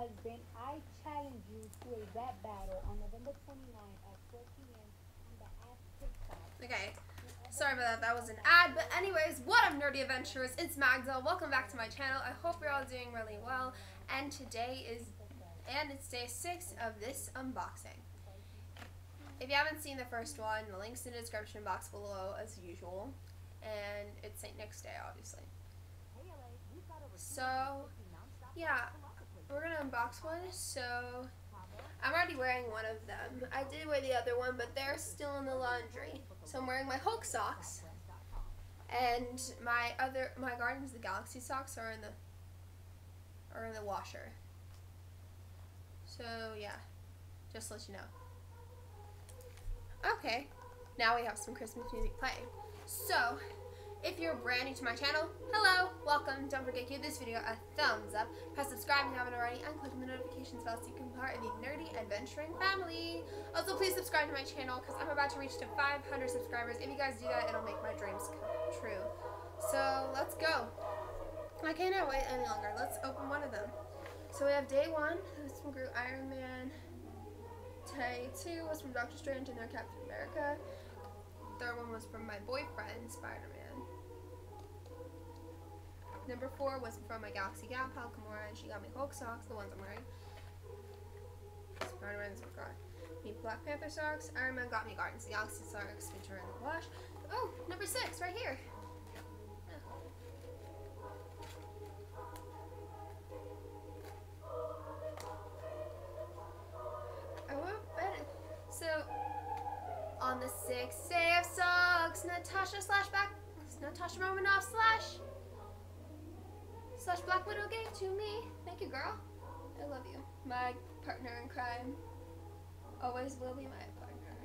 husband, I challenge you to a rap battle on November 29th at 4 p.m. on the app TikTok. Okay. Sorry about that. That was an ad. But anyways, what up, nerdy adventurers? It's Magda. Welcome back to my channel. I hope you're all doing really well. And today is, and it's day six of this unboxing. If you haven't seen the first one, the link's in the description box below as usual. And it's St. Nick's Day, obviously. So, yeah, we're gonna unbox one. So, I'm already wearing one of them. I did wear the other one, but they're still in the laundry. So I'm wearing my Hulk socks, and my other my Guardians of the Galaxy socks are in the are in the washer. So yeah, just let you know. Okay, now we have some Christmas music playing. So if you're brand new to my channel, hello, welcome. Don't forget to give this video a thumbs up, press subscribe if you haven't already, and click on the notifications bell so you can be part of the nerdy adventuring family. Also, please subscribe to my channel because I'm about to reach to 500 subscribers. If you guys do that, it'll make my dreams come true. So, let's go. I cannot wait any longer. Let's open one of them. So we have day one, this from Groot Iron Man. Day two was from Doctor Strange and their Captain America. Third one was from my boyfriend, Spider-Man. Number four was from my Galaxy Gal pal, Gamora, and she got me Hulk socks, the ones I'm wearing. Spider-Man's got me Black Panther socks. Iron Man got me Guardians of the Galaxy socks, which are in the wash. Oh, number six, right here. I won't bet. So, on the sixth day of socks, Natasha slash back, Natasha Romanoff slash slash Black Widow gave to me. Thank you, girl. I love you. My partner in crime. Always will be my partner.